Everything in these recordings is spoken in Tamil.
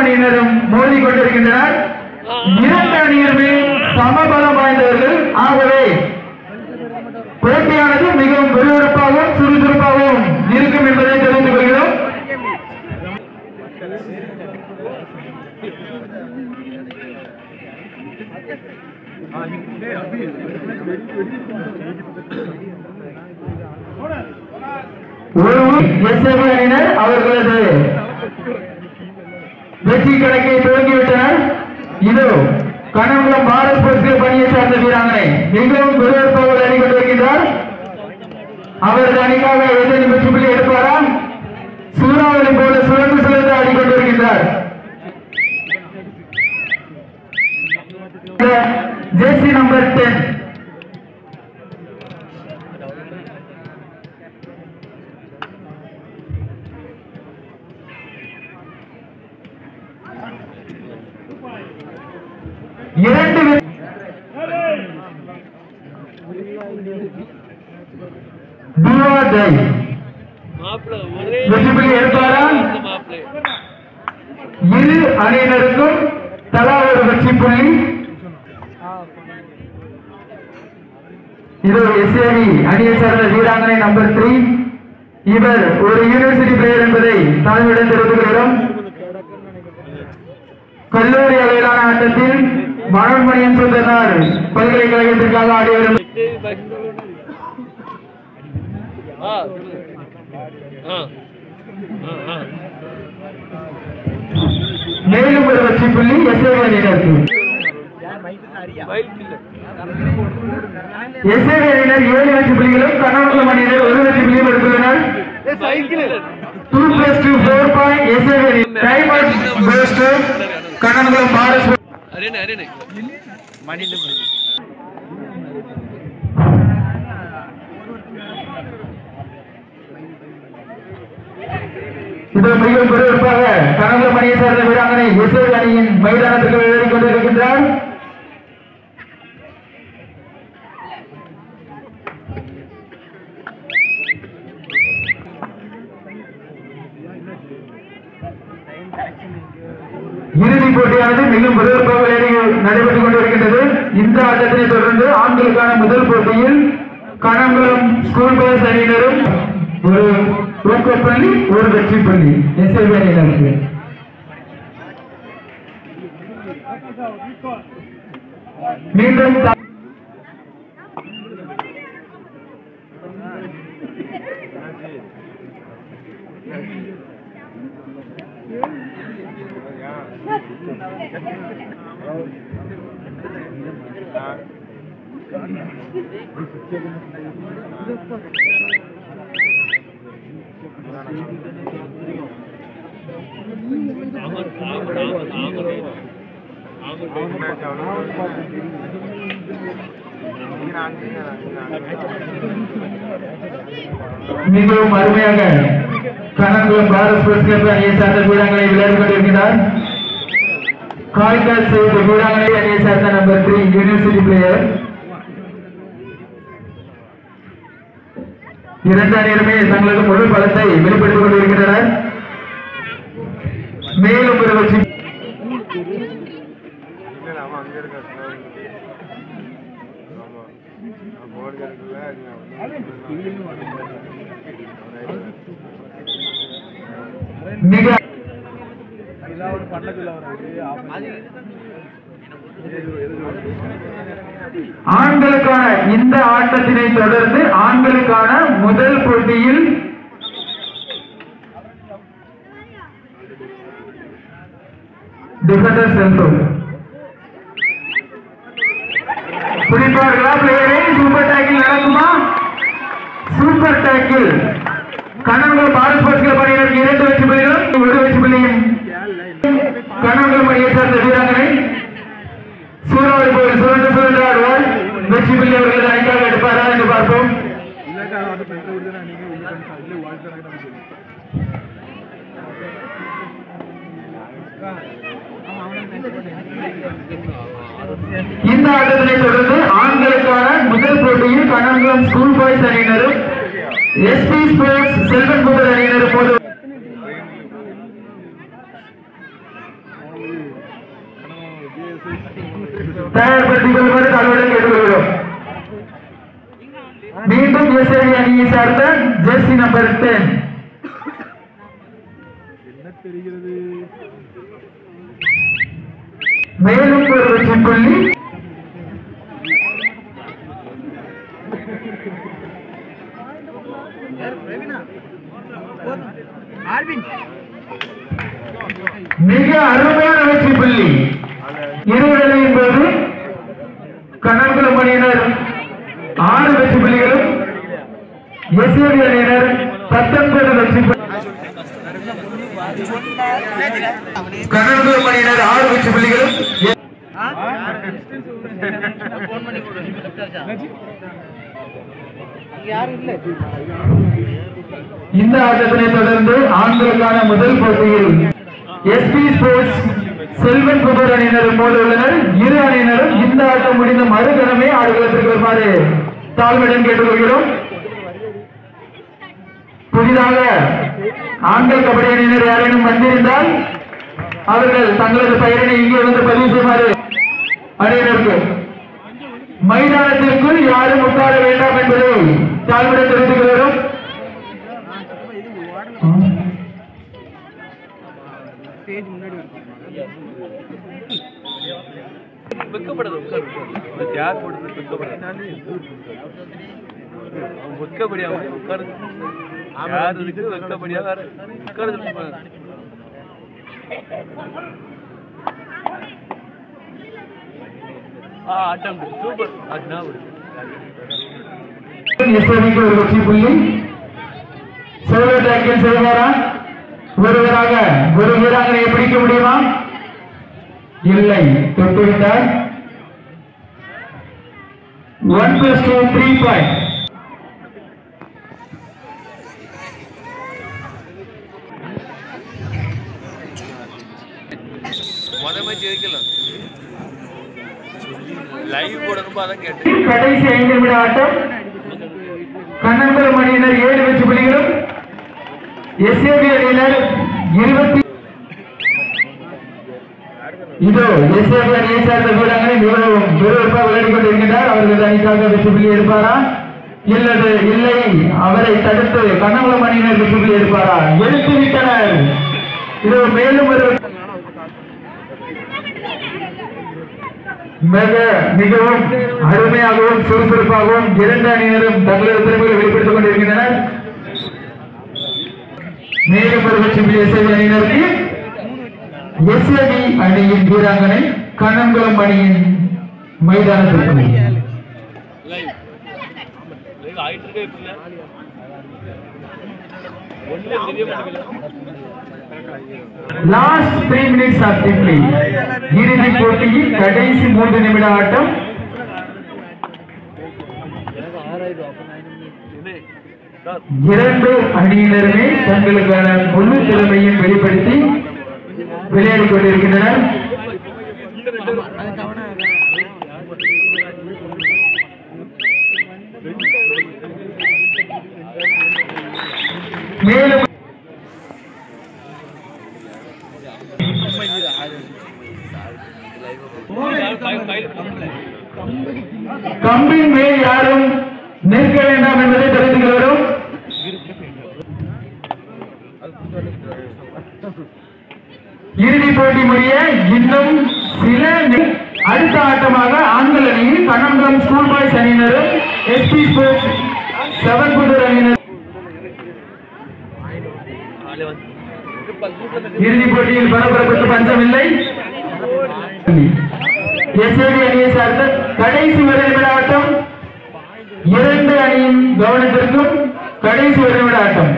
அணியினரும் கொண்டிருக்கின்றனர் இரண்டு அணியருமே சமபலம் வாய்ந்தவர்கள். ஆகவே போட்டியானது மிகவும் விறுவிறுப்பாகவும் சுறுசுறுப்பாகவும் இருக்கும் என்பதை தெரிந்து கொள்கிறோம் ஒரு அவர்களது வெற்றி கணக்கை துவங்கிவிட்டனர் இதோ கனகுளம் பாரத் ஸ்போர்ட்ஸ் பணியை சார்ந்த வீராங்கனை மிகவும் விறுவிறுப்பாக விளையாடி கொண்டிருக்கின்றார் அவரது அணிக்காக எதிர் வெற்றி புள்ளி எடுப்பாரா? சூறாவளி போல சுழன்று சுழன்று ஆடிக்கொண்டிருக்கின்றார். ஜேசி நம்பர் டென். இரண்டு வெ- எடுப்பாரா இரு அணியினருக்கும் தலா ஒரு வெற்றி புள்ளி. இது எஸ்ஏவி அணியை சேர்ந்த வீராங்கனை நம்பர் த்ரீ இவர் ஒரு யூனிவர்சிட்டி பிளேயர் என்பதை தாழ்வுடன் தெரிவித்துக் கொள்கிறோம். கல்லூரி அளவிலான ஆட்டத்தில் மனோன்மணியன் சுந்தரனார் பல்கலைக்கழகத்திற்காக ஆடி வரும். மேலும் ஒரு வெற்றி புள்ளி எஸ்ஏவி அணியினருக்கு பைக் இல்லை எஸ்ஏவி அணியினர் ஏழு வெற்றி புள்ளிகளும் கர்நாடகம் அணியினர் ஒரு வெற்றி புள்ளியும் எடுத்துள்ளனர். Two plus two four point SAV time goes to Bharat arena arena இது மிகவும் விறுவிறுப்பாக கனவு மணியை சார்ந்த வீராங்கனை எஸ்ஏவி அணியின் மைதானத்திற்கு விளையாடி கொண்டிருக்கின்றார் இறுதிப் போட்டியானது மிகவும் விறுவிறுப்பாக நடைபெற்றுக் கொண்டிருக்கின்றது. இந்த ஆட்டத்தினை தொடர்ந்து ஆண்களுக்கான முதல் போட்டியில் கணங்குளம் ஸ்கூல் பாய்ஸ் அணியினரும் ஒரு ஊக்கப்பள்ளி ஒரு வெற்றி பள்ளி எஸ்ஐபி அணியினருக்கு மீண்டும் మీకు మరుమయాగా కన్నకుల భారత పురస్కృత ఏ శాత కూడా విలేకరులు காய்கால் செய்த வீராங்கனை அணியை சேர்ந்த நம்பர் த்ரீ யூனிவர்சிட்டி பிளேயர் இரண்டு அணியிலுமே தங்களது முழு பலத்தை வெளிப்படுத்திக் கொண்டிருக்கின்றனர். மேலும் ஒரு வெற்றி. மிக ஆண்களுக்கான இந்த ஆட்டத்தினை தொடர்ந்து ஆண்களுக்கான முதல் போட்டியில் டிஃபெண்டர் செல்றோம் பிடிப்பார்களா பிளேயரை சூப்பர் டேக்கில் நடக்குமா? சூப்பர் டேக்கில் கண்ணங்குளம் பாரத் ஸ்போர்ட்ஸ் இரண்டு வெற்றி புள்ளிகளும் ஒரு வெற்றி புள்ளியும் கண்ணங்குளம் அணியை சார்ந்த வீராங்கனை சூறாவளி போல் சுழன்று சுழன்று ஆடுவார். வெற்றி பிள்ளை அவர்களது ஐந்தாவது எடுப்பாரா என்று பார்ப்போம். இந்த ஆட்டத்தினை தொடர்ந்து ஆண்களுக்கான முதல் போட்டியில் கண்ணங்குளம் ஸ்கூல் பாய்ஸ் அணியினரும் எஸ்பி ஸ்போர்ட்ஸ் செல்வன் புகழ் அணியினரும் போது தயார்படுத்திக் கொள்ளுமாறு தாழ்வுடன் கேட்டுக்கொள்கிறோம் மீண்டும் எஸ்ஏடி அணியை சார்ந்த ஜெர்சி நம்பர் டென் மேலும் ஒரு வெற்றி புள்ளி. மிக அருமையான வெற்றி புள்ளி. இருவரையும் போது கண்ணங்குளம் அணியினர் ஆறு வெற்றி புள்ளிகளும் எஸ்ஏடி அணியினர் பத்தொன்பது வெற்றி புள்ளி அணியினர் ஆறு வெற்றி புள்ளிகளும் இந்த ஆட்டத்தினை தொடர்ந்து ஆண்களுக்கான முதல் போட்டியில் எஸ்பி ஸ்போர்ட்ஸ் செல்வன் குபர் அணியினர் போல உள்ளனர். இரு அணியினரும் இந்த ஆட்டம் முடிந்த மறுகணமே ஆடுகளத்திற்கு வருமாறு தாழ்மையுடன் கேட்டுக்கொள்கிறோம். புதிதாக ஆண்கள் கபடி அணியினர் யாரேனும் வந்திருந்தால் அவர்கள் தங்களது பெயரினை இங்கே வந்து பதிவு செய்யுமாறு அணியினருக்கு. மைதானத்திற்குள் யாரும் உட்கார வேண்டாம் என்பதை தாழ்வுடன் தெரிவித்துக் கொள்கிறோம். வெக்கப்படாது உட்காரு தியாக போடுறது வெக்கப்படாது அவன் வெக்கப்படியா உட்காரு யார் இருக்கு வெக்கப்படியா வேற உட்காரு ஆ அட்டம் சூப்பர். எஸ்எம்க்கு ஒரு வெற்றி புள்ளி? சோலோ டேக்கில் செய்வாரா ஒருவராக ஒரு வீராங்கனையை பிடிக்க முடியுமா? இல்லை தொட்டுவிட்டார் one plus two three point கடைசி ஐந்து நிமிட ஆட்டம். கண்ணன்புரம் அணியினர் ஏழு வெற்றி புள்ளிகளும் எஸ்ஏபி அணியினர் இருபத்தி இதோ எஸ்ஏ அணியை சார்ந்த மிகவும் விறுவிறுப்பாக கொண்டிருக்கின்றார். அவர்கள் அணிக்காக வெற்றி புள்ளி எடுப்பாரா? இல்லது இல்லை. அவரை தடுத்து கண்ணகுளம் அணியினர் வெற்றி புள்ளி எடுப்பாரா? எடுத்து விட்டனர். இதோ மேலும் ஒரு மிக மிகவும் அருமையாகவும் சுறுசுறுப்பாகவும் இரண்டு அணியினரும் தங்களது திறமைகளை வெளிப்படுத்திக் கொண்டிருக்கின்றனர். மேலும் ஒரு வெற்றி புள்ளி எஸ்ஏபி அணியினருக்கு எஸ்ஏபி அணியின் வீராங்கனை கண்ணங்குளம் அணியின் மைதானத்திற்கு last three minutes of the play இறுதி போட்டியில் கடைசி மூன்று நிமிட ஆட்டம். இரண்டு அணியினருமே தங்களுக்கான முழு திறமையும் வெளிப்படுத்தி விளையாடிக் கொண்டிருக்கின்றனர் மேலும் கம்பின் மேல் யாரும் நிற்க வேண்டாம் என்பதை தெரிந்து கொள்கிறோம் இறுதி போட்டி முடிய இன்னும் சில அடுத்த ஆட்டமாக ஆண்கள் அணியில் கண்ணங்குளம் ஸ்கூல் பாய்ஸ் அணியினரும் எஸ்பி ஸ்போர்ட்ஸ் செவன் புதர் அணியினர் ஆளே இறுதி போட்டியில் பரபரப்புக்கு பஞ்சமில்லை. எஸ்ஏடி அணியை சார்ந்த கடைசி வரைவிட ஆட்டம். இரண்டு அணியின் கவனத்திற்கும் கடைசி வரைவிட ஆட்டம்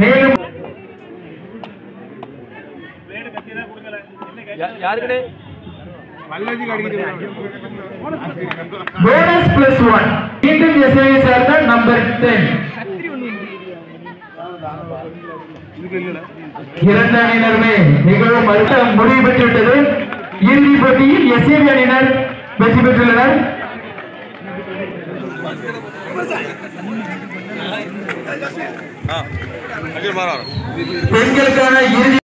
மேலும் போனஸ் பிளஸ் ஒன் மீண்டும் எஸ்ஏடி சார்ந்த நம்பர் டென் இரண்டு அணியினருமே மிகவும் அழுத்தம் முடிவு பெற்றுவிட்டது. இறுதிப் போட்டியில் எஸ்ஏபி அணியினர் வெற்றி பெற்றுள்ளனர். பெண்களுக்கான இறுதி